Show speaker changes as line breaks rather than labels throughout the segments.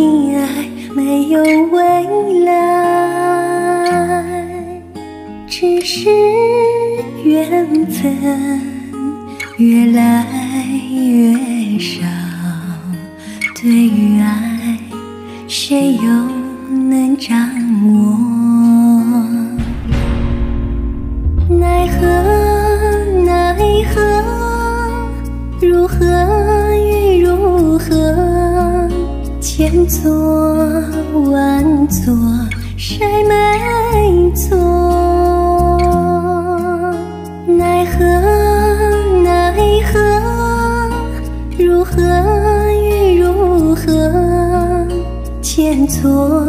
因爱没有未来，只是缘分越来越少。对于爱，谁又能掌握？千错万错，谁没错？奈何奈何，如何与如何？千错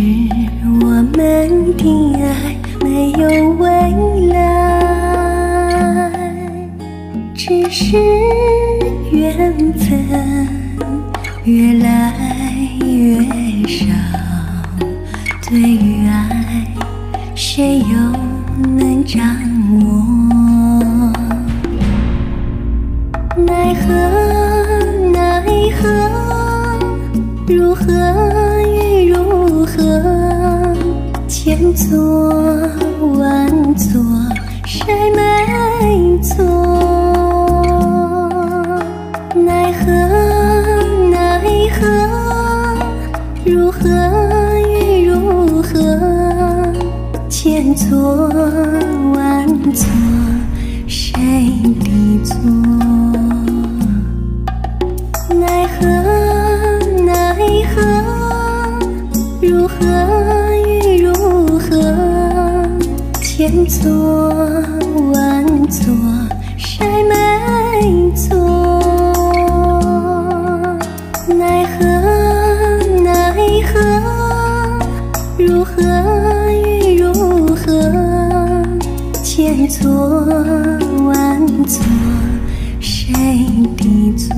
是我们的爱没有未来，只是缘分越来越少。对于爱，谁又能掌握？奈何奈何，如何千错万错，谁没错？奈何奈何，如何与如何？千错万错，谁的错？千错万错，谁没错？奈何奈何，如何与如何？千错万错，谁的错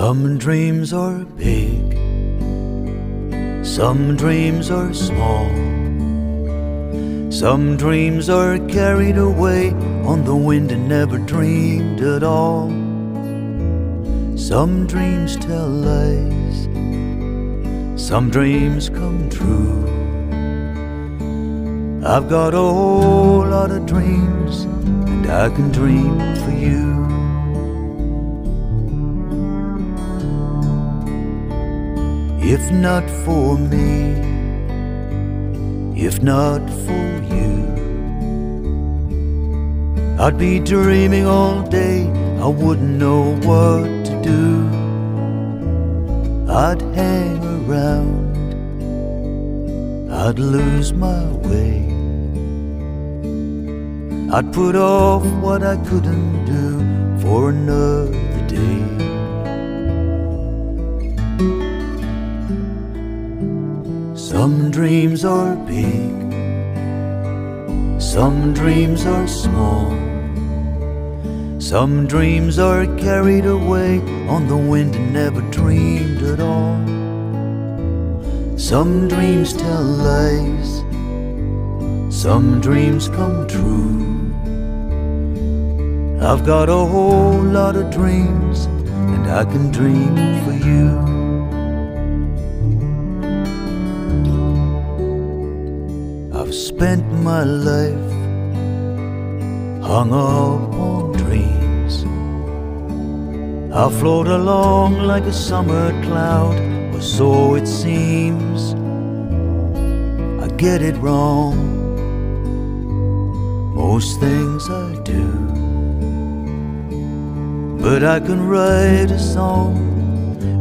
？Some dreams are big, some dreams are small. Some dreams are carried away on the wind and never dreamed at all. Some dreams tell lies, some dreams come true. I've got a whole lot of dreams, and I can dream for you. If not for me, if not for you, I'd be dreaming all day, I wouldn't know what to do. I'd hang around, I'd lose my way. I'd put off what I couldn't do for another dreams are big, some dreams are small. Some dreams are carried away on the wind and never dreamed at all. Some dreams tell lies, some dreams come true. I've got a whole lot of dreams, and I can dream for you. Spent my life hung up on dreams. I float along like a summer cloud, or so it seems. I get it wrong, most things I do. But I can write a song,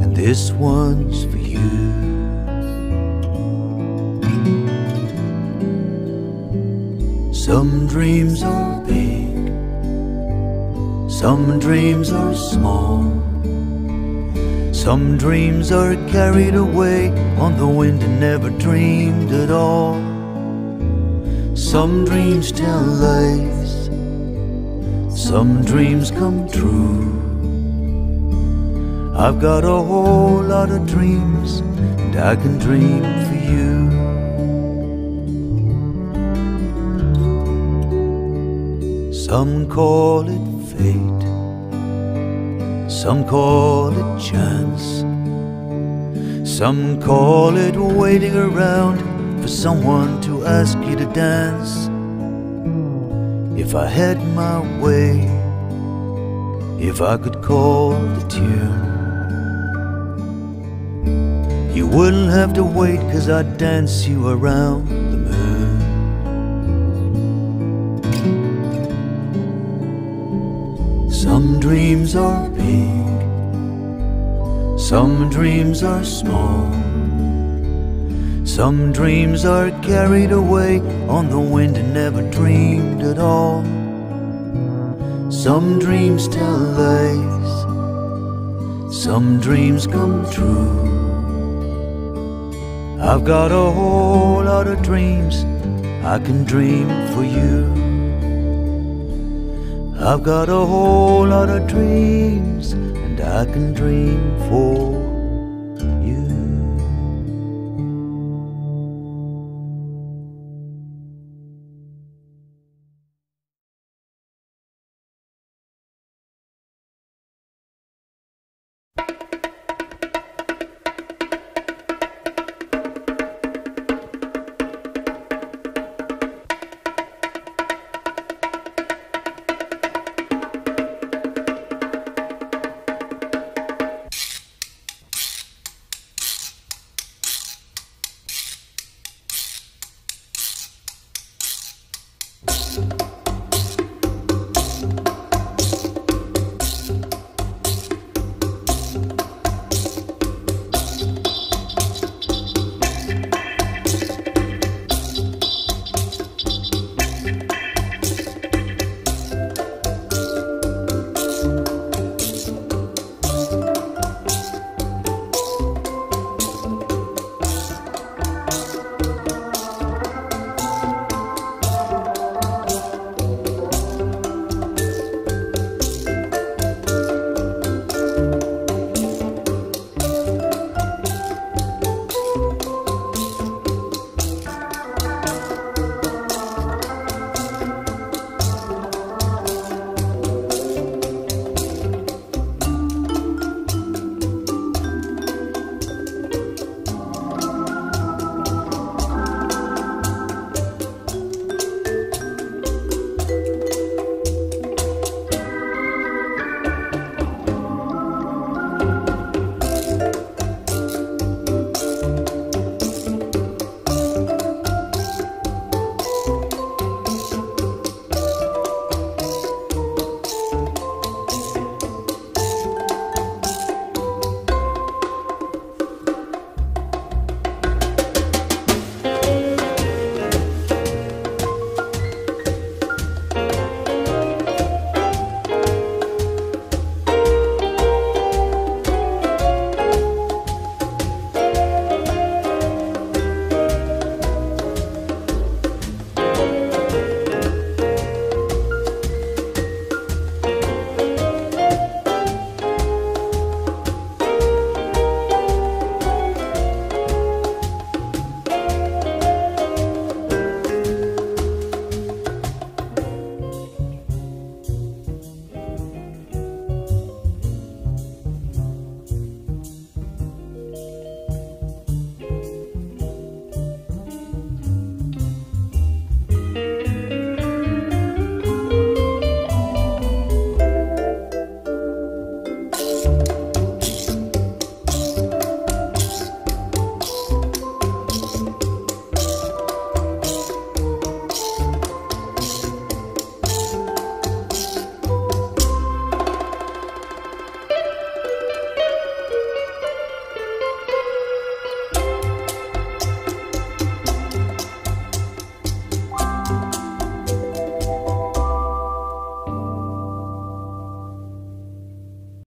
and this one's for Some dreams are big, some dreams are small. Some dreams are carried away on the wind and never dreamed at all. Some dreams tell lies, some dreams come true. I've got a whole lot of dreams, and I can dream for you. Some call it fate, some call it chance, some call it waiting around for someone to ask you to dance. If I had my way, if I could call the tune, you wouldn't have to wait, cause I'd dance you around Some dreams are big, some dreams are small. Some dreams are carried away on the wind and never dreamed at all. Some dreams tell lies, some dreams come true. I've got a whole lot of dreams, I can dream for you. I've got a whole lot of dreams, and I can dream for